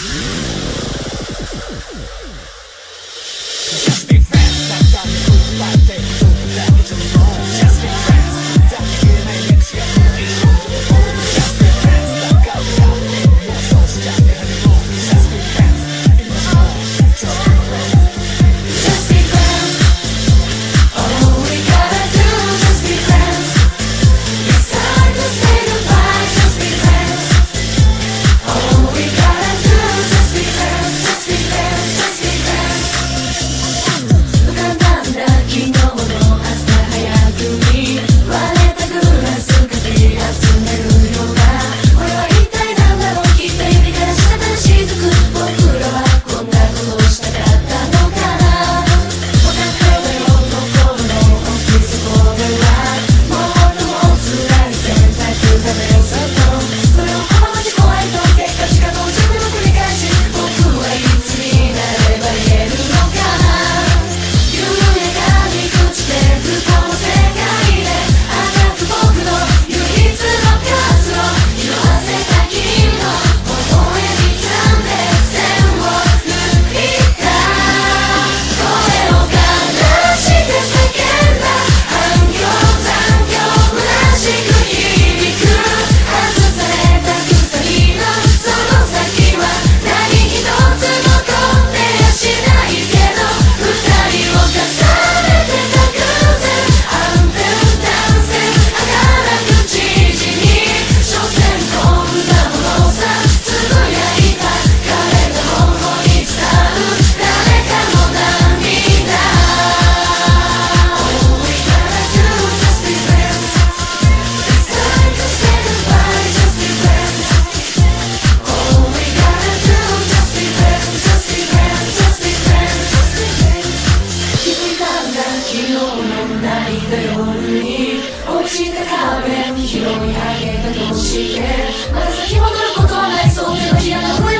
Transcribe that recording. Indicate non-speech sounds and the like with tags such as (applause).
Yeah. (laughs) 夜に落ちた壁拾い上げたとして？まだ先戻ることはない。そうでのひの